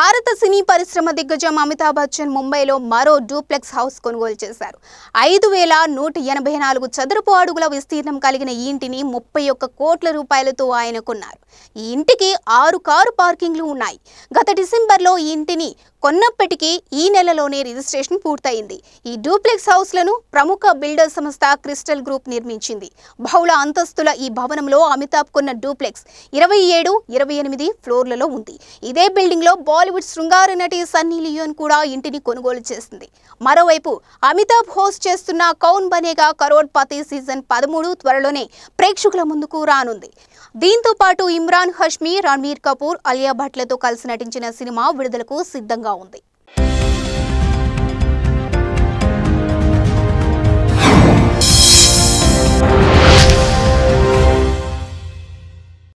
భారత సినీ పరిశ్రమ దిగ్గజం అమితాబ్ బచ్చన్ ముంబైలో మరో డూప్లెక్స్ హౌస్ కొనుగోలు చేశారు. ఐదు వేల నూట ఎనభై నాలుగు చదరపు అడుగుల విస్తీర్ణం కలిగిన ఈ ఇంటిని ముప్పై ఒక్క కోట్ల రూపాయలతో ఆయన కొన్నారు ఈ ఇంటికి ఆరు కారు పార్కింగ్లు ఉన్నాయి. గత డిసెంబర్లో ఈ ఇంటిని కొన్నప్పటికీ ఈ నెలలోనే రిజిస్ట్రేషన్ పూర్తయింది. ఈ డూప్లెక్స్ హౌస్లను ప్రముఖ బిల్డర్ సంస్థ క్రిస్టల్ గ్రూప్ నిర్మించింది. బహుళ అంతస్తుల ఈ భవనంలో అమితాబ్ కొన్న డూప్లెక్స్ ఇరవై ఏడు ఇరవై ఎనిమిది ఫ్లోర్లలో ఉంది. ఇదే బిల్డింగ్లో బాలీవుడ్ శృంగార నటి సన్నీ లియోన్ కూడా ఇంటిని కొనుగోలు చేసింది. మరోవైపు అమితాబ్ హోస్ట్ చేస్తున్న కౌన్ బనేగా కరోడ్పతి సీజన్ పదమూడు త్వరలోనే ప్రేక్షకుల ముందుకు రానుంది. దీంతో పాటు ఇమ్రాన్ హష్మీ రణ్వీర్ కపూర్ అలియా భట్లతో కలిసి నటించిన సినిమా విడుదలకు సిద్ధంగా ఉంది.